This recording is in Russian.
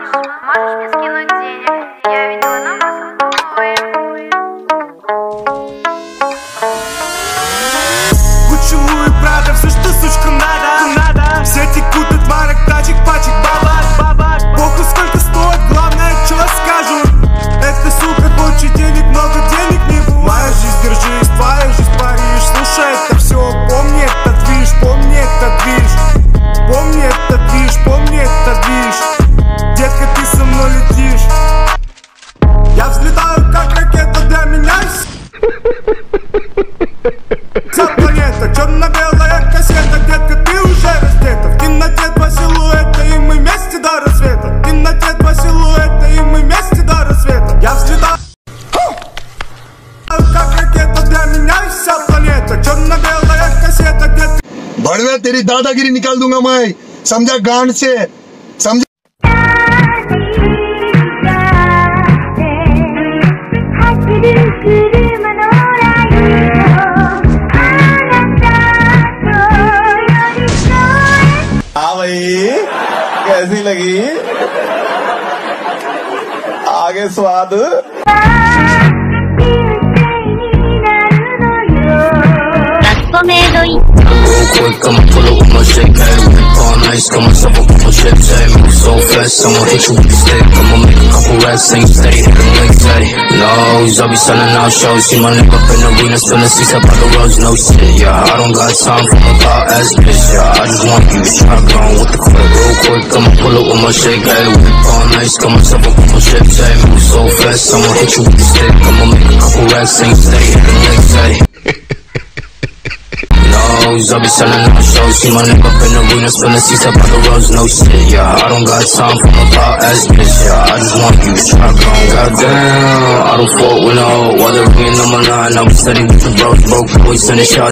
Можешь, мне скинуть денег? Я видела на массовом Почему и правда все, что сучка надо? надо? Все текут от Вся планета черно-белая кассета. Детка, ты уже раздета. В темноте два силуэта И мы вместе до рассвета. В темноте два силуэта И мы вместе до рассвета. Я взлетаю Как ракета для меня вся планета. Черно-белая кассета Детка. Бардве, तेरी दादागिरी निकाल दूंगा मैं। समझा गांड से? हाँ भाई कैसी लगी? आगे स्वाद। Real quick, dress and you steady hitting like steady. Lows, I be selling out shows. See my nigga up in the arena spilling seats up on the roads, no shit, yeah. I don't got time for my thought ass bitch, yeah. I just want you shotgun with the clip Real quick, I'ma pull up with my shake, hey Whip all nice, got myself up on my chips, hey Move so fast, I'ma hit you with the stick. I'ma make a couple racks and you steady hitting like steady. Nose, I'll be selling out shows. See my nigga up in the arena, spilling seats up on the roads, no shit, yeah. I don't got time for my pop ass bitch, yeah. I just want you shotgun. Goddamn, I don't fuck with no other ringing on my line. I was steady with the bros, broke boys, sending shots.